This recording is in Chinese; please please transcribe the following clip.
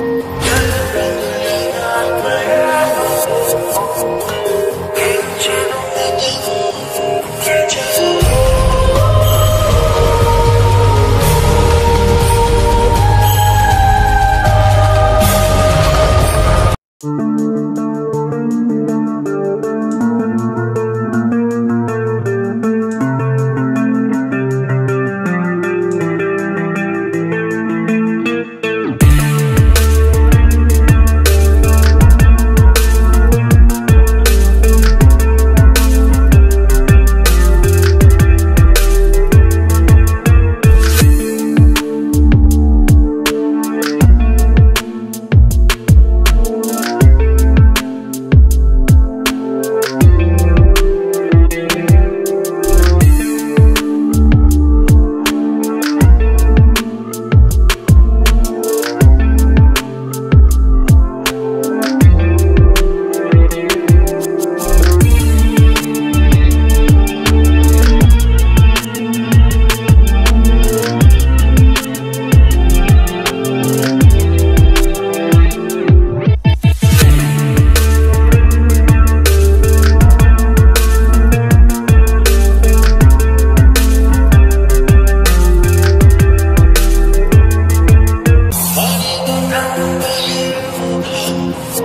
那个月光，迎接黎明，迎接曙光。让彼此不离。